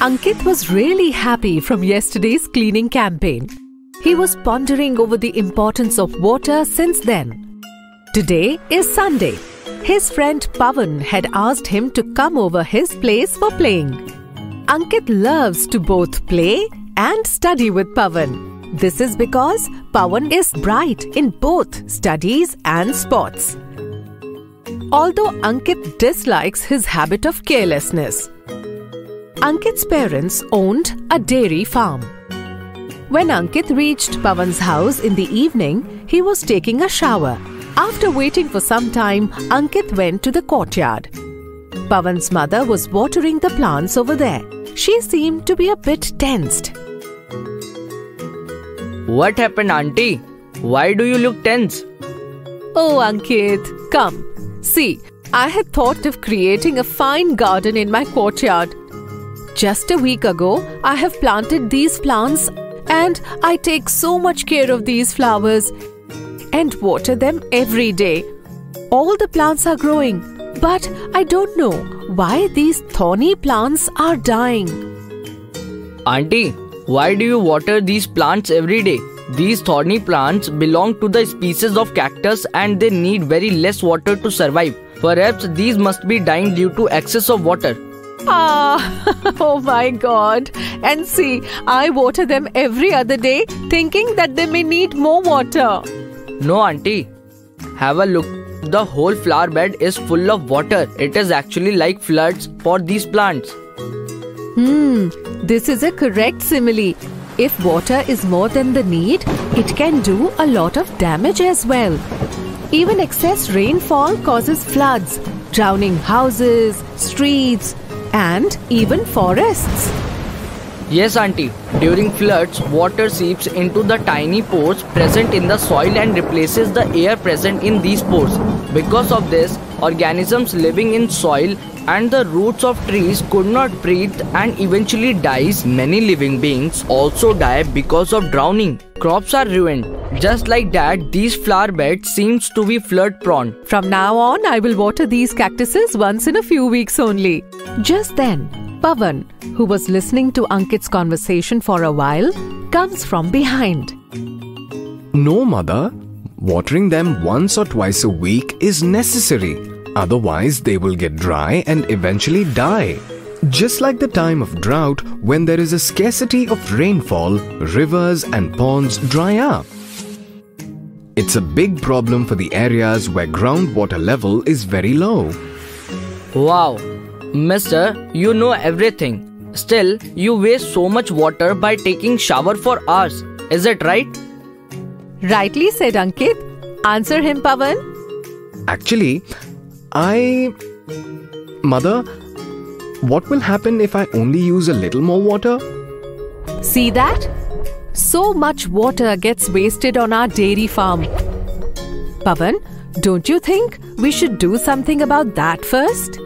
Ankit was really happy from yesterday's cleaning campaign. He was pondering over the importance of water since then. Today is Sunday. His friend Pavan had asked him to come over his place for playing. Ankit loves to both play and study with Pavan. This is because Pavan is bright in both studies and sports. Although Ankit dislikes his habit of carelessness, Ankit's parents owned a dairy farm. When Ankit reached Pavan's house in the evening, he was taking a shower. After waiting for some time, Ankit went to the courtyard. Pavan's mother was watering the plants over there. She seemed to be a bit tensed. What happened, Auntie? Why do you look tense? Oh, Ankit, come. See, I had thought of creating a fine garden in my courtyard. Just a week ago, I have planted these plants and I take so much care of these flowers and water them every day. All the plants are growing, but I don't know why these thorny plants are dying. Auntie, why do you water these plants every day? These thorny plants belong to the species of cactus and they need very less water to survive. Perhaps these must be dying due to excess of water. Ah, oh my god. And see, I water them every other day thinking that they may need more water. No, Auntie. Have a look. The whole flower bed is full of water. It is actually like floods for these plants. Hmm, this is a correct simile. If water is more than the need, it can do a lot of damage as well. Even excess rainfall causes floods, drowning houses, streets, and even forests. Yes, Auntie. During floods, water seeps into the tiny pores present in the soil and replaces the air present in these pores. Because of this, organisms living in soil and the roots of trees could not breathe and eventually dies. Many living beings also die because of drowning. Crops are ruined. Just like that, these flower beds seems to be flood prone. From now on, I will water these cactuses once in a few weeks only. Just then, Pavan, who was listening to Ankit's conversation for a while, comes from behind. No, mother. Watering them once or twice a week is necessary. Otherwise, they will get dry and eventually die. Just like the time of drought, when there is a scarcity of rainfall, rivers and ponds dry up. It's a big problem for the areas where groundwater level is very low. Wow, Mister, you know everything. Still, you waste so much water by taking shower for hours. Is it right? Rightly said, Ankit. Answer him, Pavan. Actually, I. Mother, what will happen if I only use a little more water? See that? So much water gets wasted on our dairy farm. Pavan, don't you think we should do something about that first?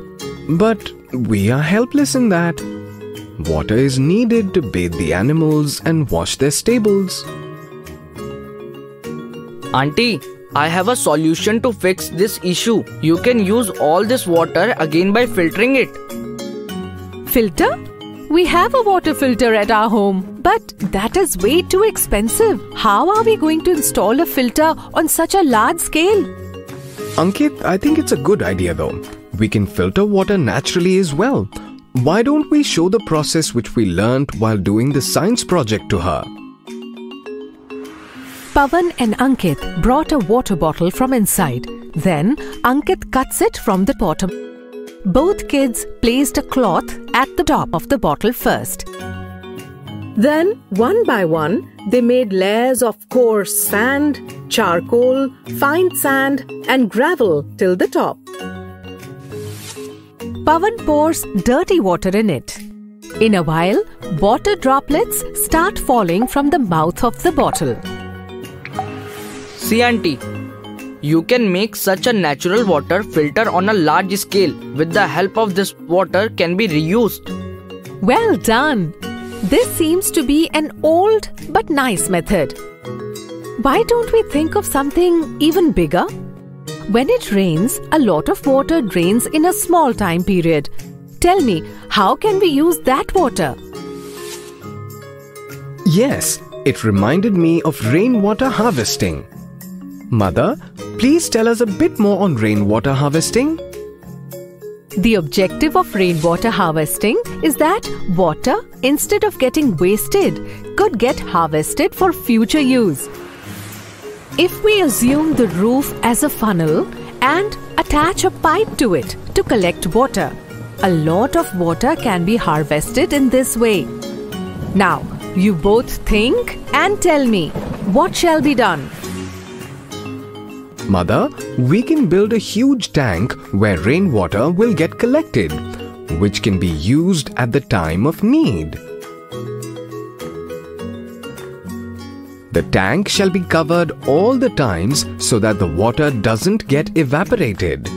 But we are helpless in that. Water is needed to bathe the animals and wash their stables. Auntie, I have a solution to fix this issue. You can use all this water again by filtering it. Filter? We have a water filter at our home, but that is way too expensive. How are we going to install a filter on such a large scale? Ankit, I think it's a good idea though. We can filter water naturally as well. Why don't we show the process which we learnt while doing the science project to her? Pavan and Ankit brought a water bottle from inside. Then Ankit cuts it from the bottom. Both kids placed a cloth at the top of the bottle first. Then, one by one, they made layers of coarse sand, charcoal, fine sand, and gravel till the top. Pavan pours dirty water in it. In a while, water droplets start falling from the mouth of the bottle. See, Auntie, you can make such a natural water filter on a large scale. With the help of this water can be reused. Well done! This seems to be an old but nice method. Why don't we think of something even bigger? When it rains, a lot of water drains in a small time period. Tell me, how can we use that water? Yes, it reminded me of rainwater harvesting. Mother, please tell us a bit more on rainwater harvesting. The objective of rainwater harvesting is that water, instead of getting wasted, could get harvested for future use. If we assume the roof as a funnel and attach a pipe to it to collect water, a lot of water can be harvested in this way. Now, you both think and tell me what shall be done. Mother, we can build a huge tank where rainwater will get collected, which can be used at the time of need. The tank shall be covered all the times so that the water doesn't get evaporated.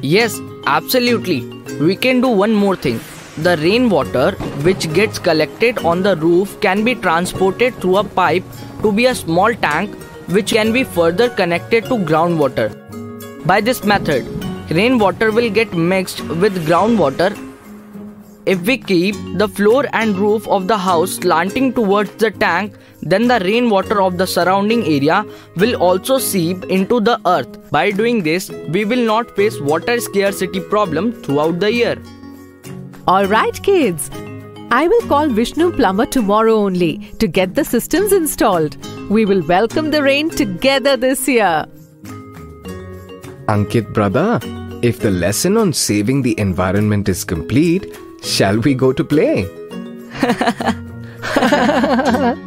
Yes, absolutely. We can do one more thing. The rainwater which gets collected on the roof can be transported through a pipe to be a small tank which can be further connected to groundwater. By this method, rainwater will get mixed with groundwater. If we keep the floor and roof of the house slanting towards the tank, then the rainwater of the surrounding area will also seep into the earth. By doing this, we will not face water scarcity problem throughout the year. Alright, kids. I will call Vishnu Plumber tomorrow only to get the systems installed. We will welcome the rain together this year. Ankit brother, if the lesson on saving the environment is complete, shall we go to play?